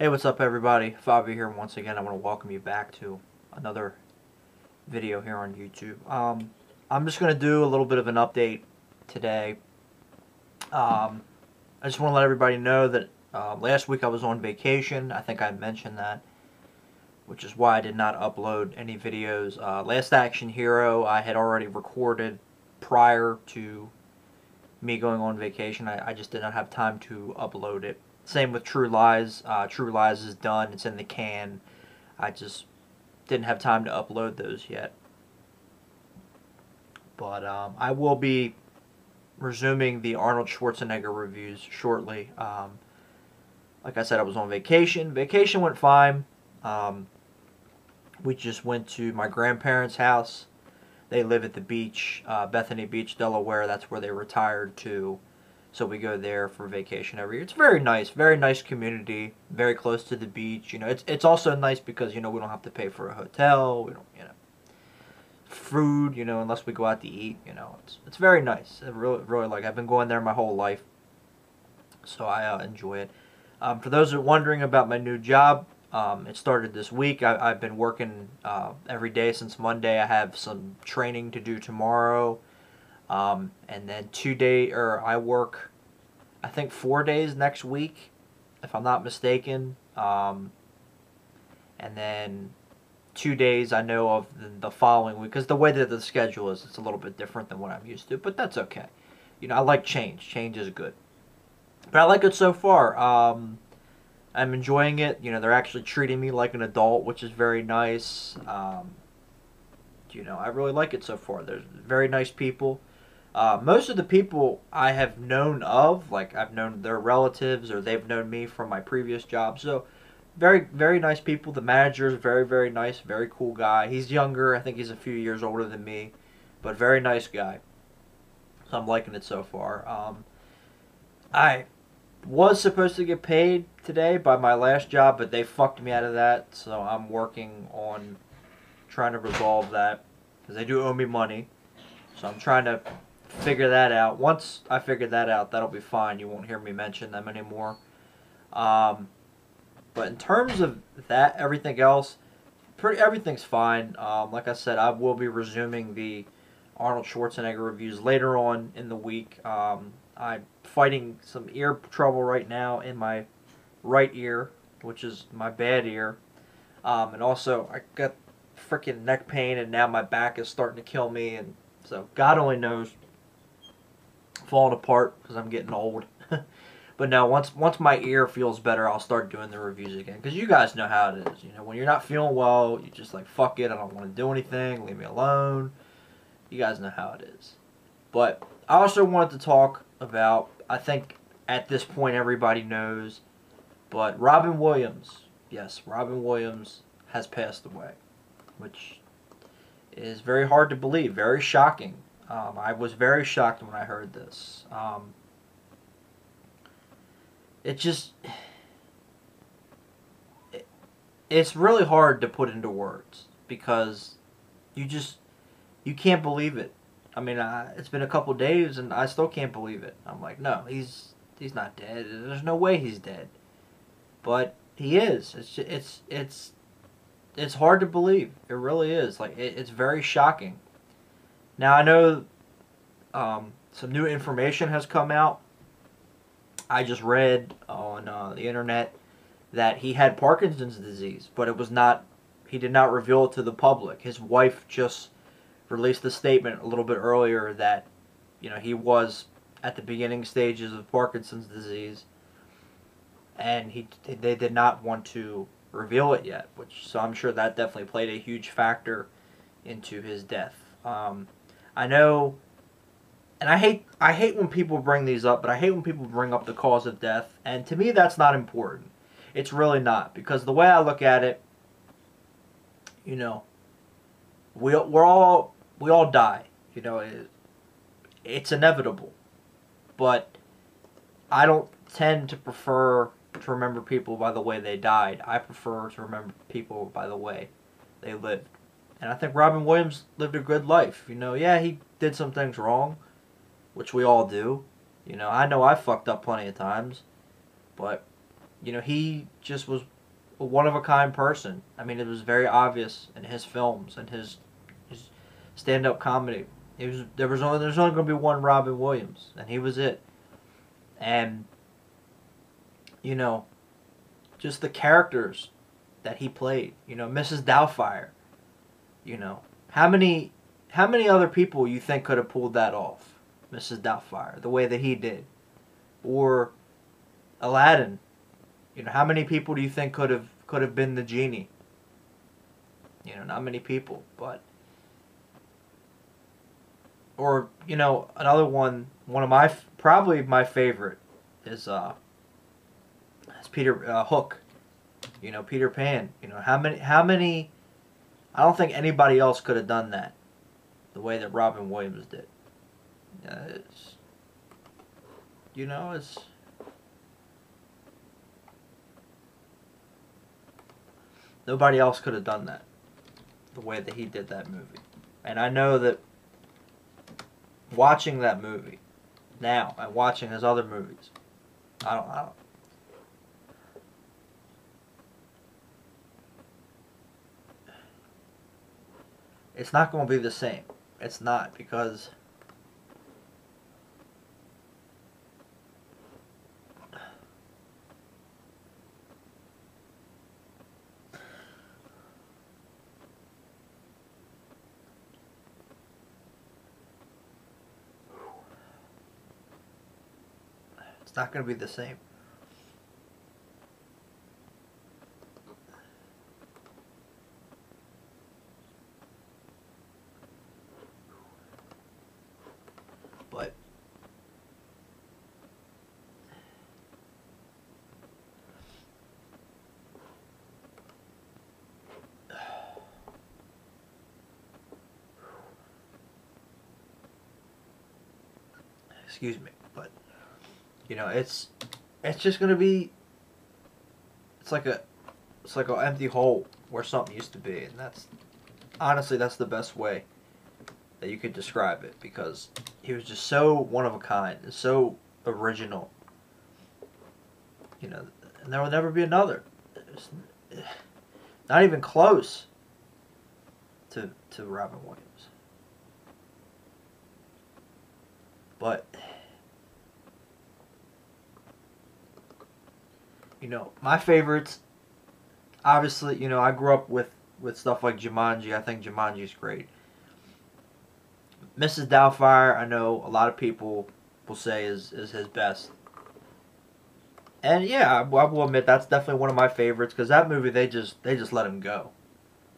Hey, what's up everybody? Fabio here once again. I want to welcome you back to another video here on YouTube. Um, I'm just going to do a little bit of an update today. Um, I just want to let everybody know that uh, last week I was on vacation. I think I mentioned that, which is why I did not upload any videos. Uh, Last Action Hero I had already recorded prior to me going on vacation. I, I just did not have time to upload it. Same with True Lies. Uh, True Lies is done. It's in the can. I just didn't have time to upload those yet. But um, I will be resuming the Arnold Schwarzenegger reviews shortly. Um, like I said, I was on vacation. Vacation went fine. Um, we just went to my grandparents' house. They live at the beach, uh, Bethany Beach, Delaware. That's where they retired to. So we go there for vacation every year. It's very nice, very nice community, very close to the beach. You know, it's it's also nice because you know we don't have to pay for a hotel. We don't, you know, food. You know, unless we go out to eat. You know, it's it's very nice. I really really like. I've been going there my whole life, so I uh, enjoy it. Um, for those who are wondering about my new job, um, it started this week. I, have been working uh, every day since Monday. I have some training to do tomorrow. Um, and then two day, or I work, I think four days next week, if I'm not mistaken. Um, and then two days I know of the, following week because the way that the schedule is, it's a little bit different than what I'm used to, but that's okay. You know, I like change. Change is good. But I like it so far. Um, I'm enjoying it. You know, they're actually treating me like an adult, which is very nice. Um, you know, I really like it so far. There's very nice people. Uh, most of the people I have known of, like I've known their relatives or they've known me from my previous job. So, very, very nice people. The manager is very, very nice, very cool guy. He's younger. I think he's a few years older than me, but very nice guy. So I'm liking it so far. Um, I was supposed to get paid today by my last job, but they fucked me out of that. So I'm working on trying to resolve that because they do owe me money. So I'm trying to figure that out. Once I figure that out, that'll be fine. You won't hear me mention them anymore. Um, but in terms of that, everything else, pretty everything's fine. Um, like I said, I will be resuming the Arnold Schwarzenegger reviews later on in the week. Um, I'm fighting some ear trouble right now in my right ear, which is my bad ear. Um, and also, I got freaking neck pain, and now my back is starting to kill me. And so, God only knows falling apart because I'm getting old. but now once once my ear feels better, I'll start doing the reviews again. Because you guys know how it is. You know, when you're not feeling well, you just like fuck it. I don't want to do anything. Leave me alone. You guys know how it is. But I also wanted to talk about. I think at this point everybody knows, but Robin Williams. Yes, Robin Williams has passed away, which is very hard to believe, very shocking. Um, I was very shocked when I heard this. Um, it just. It, it's really hard to put into words because you just. You can't believe it. I mean, I, it's been a couple days and I still can't believe it. I'm like, no, he's he's not dead. There's no way he's dead. But he is. It's it's it's it's hard to believe. It really is. Like it, it's very shocking. Now I know um, some new information has come out. I just read on uh, the internet that he had Parkinson's disease, but it was not. He did not reveal it to the public. His wife just released a statement a little bit earlier that, you know, he was at the beginning stages of Parkinson's disease, and he they did not want to reveal it yet. Which so I'm sure that definitely played a huge factor into his death. Um, I know, and I hate I hate when people bring these up, but I hate when people bring up the cause of death. And to me, that's not important. It's really not because the way I look at it, you know, we we're all we all die. You know, it, it's inevitable. But I don't tend to prefer to remember people by the way they died. I prefer to remember people by the way they lived. And I think Robin Williams lived a good life. You know, yeah, he did some things wrong, which we all do. You know, I know I fucked up plenty of times, but you know, he just was a one of a kind person. I mean, it was very obvious in his films and his his stand up comedy. It was there was only there's only going to be one Robin Williams, and he was it. And you know, just the characters that he played. You know, Mrs. Doubtfire. You know, how many how many other people you think could have pulled that off, Mrs. Doubtfire, the way that he did, or Aladdin. You know, how many people do you think could have could have been the genie? You know, not many people, but or you know, another one, one of my probably my favorite is uh is Peter uh, Hook. You know, Peter Pan. You know, how many how many I don't think anybody else could have done that the way that Robin Williams did. Uh, you know, it's nobody else could have done that the way that he did that movie. And I know that watching that movie now and watching his other movies, I don't, I don't it's not going to be the same. It's not because it's not going to be the same. Excuse me, but you know, it's it's just gonna be it's like a it's like an empty hole where something used to be, and that's honestly that's the best way that you could describe it because he was just so one of a kind, and so original. You know, and there will never be another. It's not even close to to Robin Williams. But you know, my favorites. Obviously, you know, I grew up with with stuff like Jumanji. I think Jumanji is great. Mrs. Doubtfire, I know a lot of people will say is is his best. And yeah, I, I will admit that's definitely one of my favorites because that movie they just they just let him go.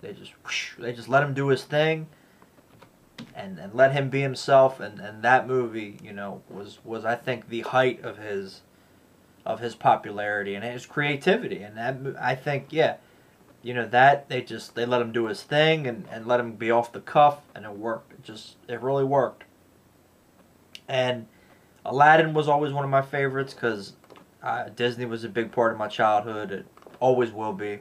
They just whoosh, they just let him do his thing. And, and let him be himself and, and that movie you know was was I think the height of his of his popularity and his creativity. And that, I think, yeah, you know that they just they let him do his thing and, and let him be off the cuff, and it worked. It just it really worked. And Aladdin was always one of my favorites because uh, Disney was a big part of my childhood. It always will be,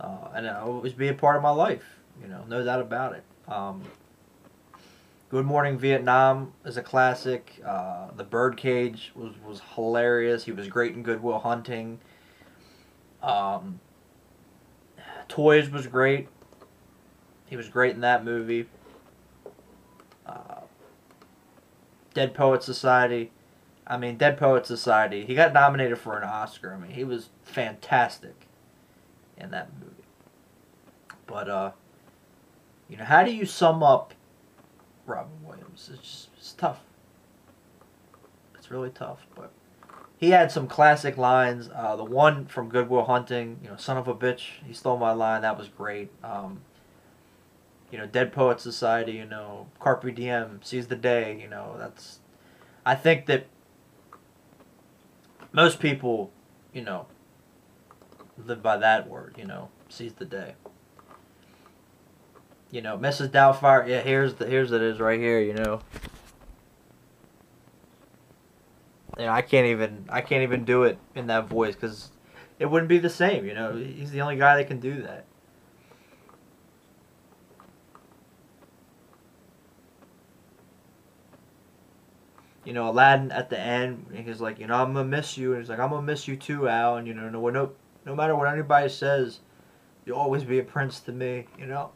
uh, and it'll always be a part of my life. You know, no doubt about it. Um, Good Morning Vietnam is a classic. Uh, the Birdcage was, was hilarious. He was great in Good Will Hunting. Um, Toys was great. He was great in that movie. Uh, Dead Poet Society. I mean, Dead Poet Society. He got nominated for an Oscar. I mean, he was fantastic in that movie. But, uh, you know, how do you sum up Robin Williams. It's just, it's tough. It's really tough, but he had some classic lines. Uh, the one from Good Will Hunting, you know, son of a bitch, he stole my line. That was great. Um, you know, Dead Poet Society, you know, Carpe Diem, seize the day, you know, that's. I think that most people, you know, live by that word, you know, seize the day you know, Mrs. Doubtfire. Yeah, here's the here's it is right here. You know. You know, I can't even I can't even do it in that voice because it wouldn't be the same. You know, he's the only guy that can do that. you know, Aladdin at the end, he's like, you know, I'm gonna miss you, and he's like, I'm gonna miss you too, Al, and you know, no, no, no matter what anybody says, you'll always be a prince to me, you know.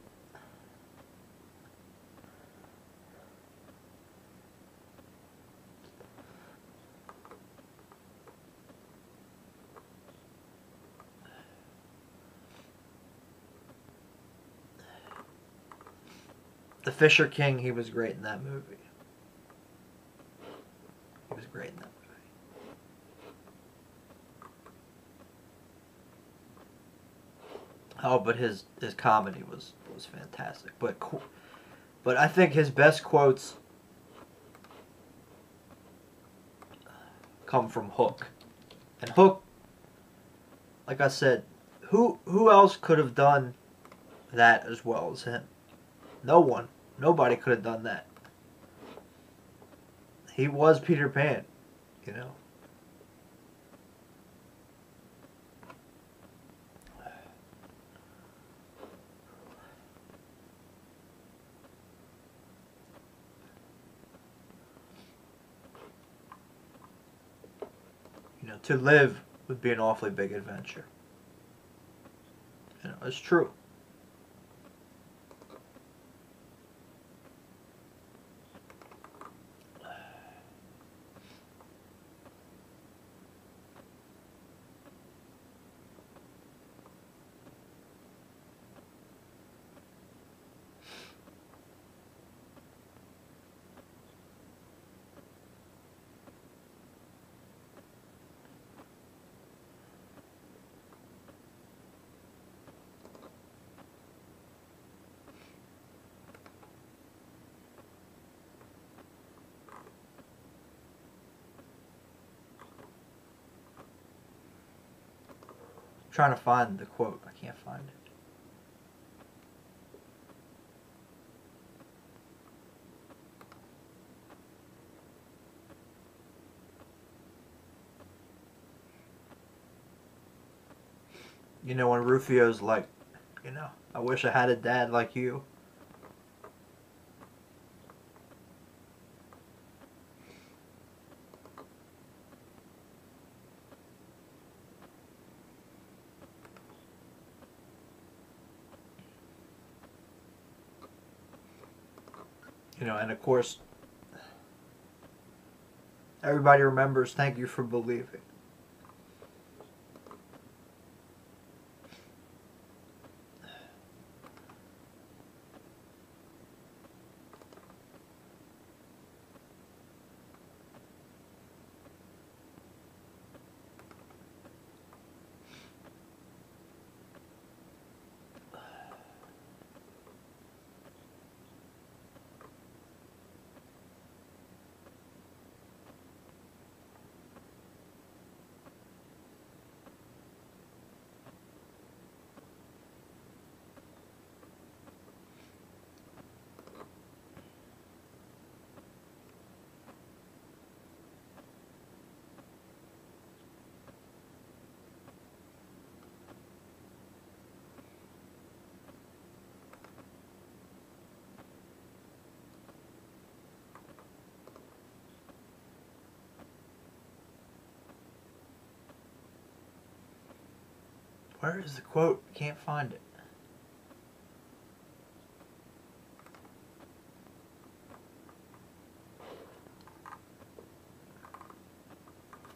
The Fisher King, he was great in that movie. He was great in that movie. Oh, but his his comedy was was fantastic. But but I think his best quotes come from Hook. And Hook like I said, who who else could have done that as well as him? No one. Nobody could have done that. He was Peter Pan, you know. You know, to live would be an awfully big adventure. You know, it's true. Trying to find the quote. I can't find it. You know, when Rufio's like, you know, I wish I had a dad like you. Of course, everybody remembers thank you for believing. Where is the quote? Can't find it.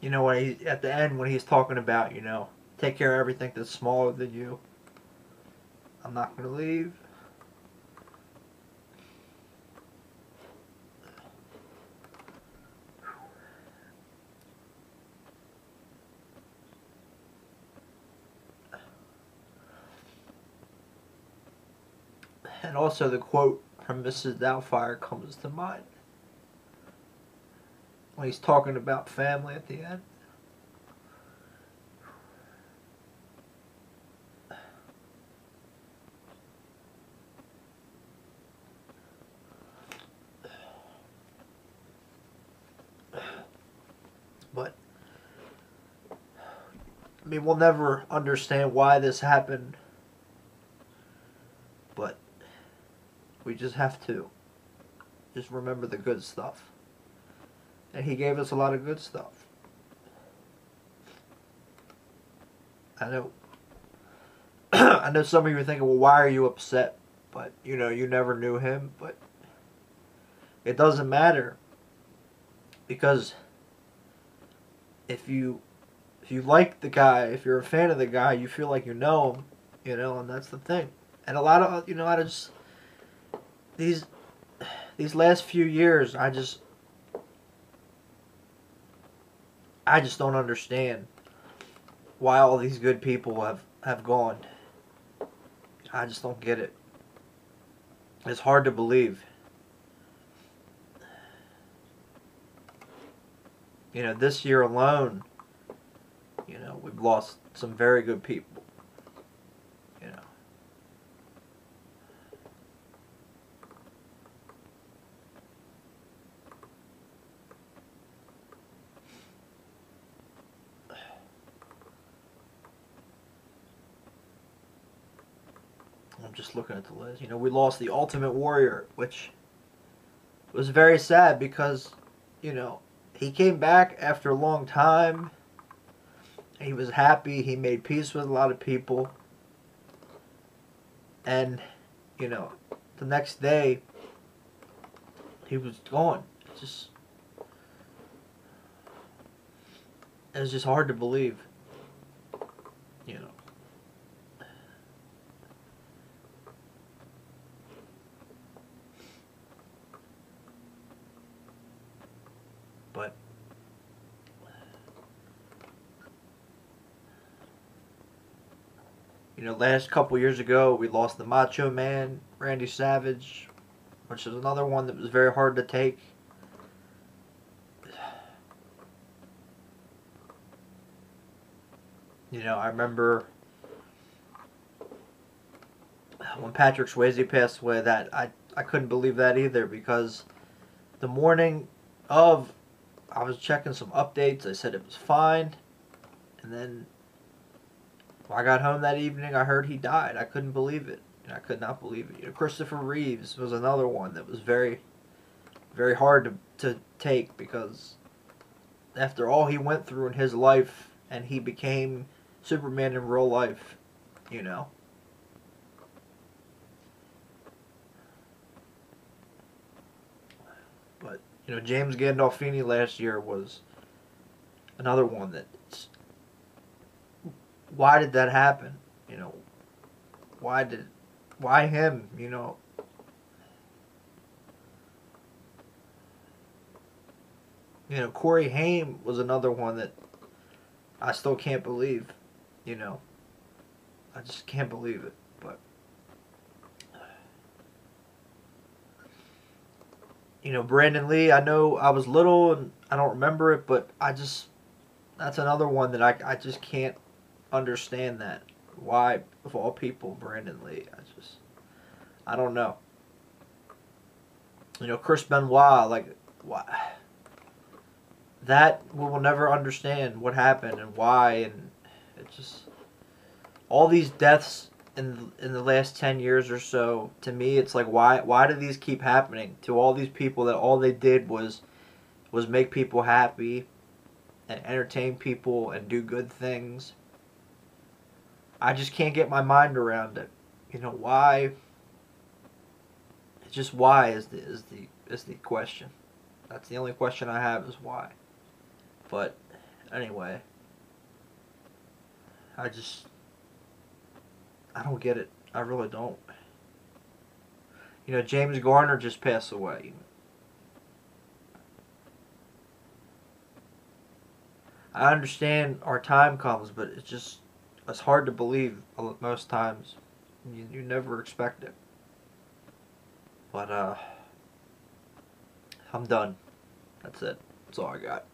You know when he at the end when he's talking about you know take care of everything that's smaller than you. I'm not gonna leave. And also the quote from Mrs. Doubtfire comes to mind. When he's talking about family at the end. But I mean, we'll never understand why this happened just have to just remember the good stuff. And he gave us a lot of good stuff. I know. I know some of you are thinking, well, why are you upset? But, you know, you never knew him. But it doesn't matter. Because if you if you like the guy, if you're a fan of the guy, you feel like you know him, you know, and that's the thing. And a lot of, you know, I just these these last few years, I just I just don't understand why all these good people have have gone. I just don't get it. It's hard to believe. You know, this year alone, you know, we've lost some very good people. You know. I'm just looking at the list. You know, we lost the Ultimate Warrior, which was very sad because, you know, he came back after a long time. He was happy. He made peace with a lot of people. And, you know, the next day, he was gone. It's just, it was just hard to believe. You know. But you know, last couple years ago, we lost the Macho Man, Randy Savage, which is another one that was very hard to take. You know, I remember when Patrick Swayze passed away. That I I couldn't believe that either because the morning of I was checking some updates. I said it was fine. And then when I got home that evening, I heard he died. I couldn't believe it. And I could not believe it. You know, Christopher Reeves was another one that was very, very hard to, to take because after all he went through in his life and he became Superman in real life, you know. But you know, James Gandolfini last year was another one that. Why did that happen? You know, why did, why him? You know. You know, Corey Haim was another one that I still can't believe. You know, I just can't believe it. But you know, Brandon Lee, I know I was little and I don't remember it, but I just, that's another one that I, I just can't understand that. Why, of all people, Brandon Lee? I just, I don't know. You know, Chris Benoit, like, why? That we will never understand what happened and why, and it just, all these deaths in in the last 10 years or so to me it's like why why do these keep happening to all these people that all they did was was make people happy and entertain people and do good things I just can't get my mind around it you know why just why is the is the is the question that's the only question I have is why but anyway I just I don't get it. I really don't. You know, James Garner just passed away. I understand our time comes, but it's just it's hard to believe most times. You, you never expect it. But uh I'm done. That's it. That's all I got.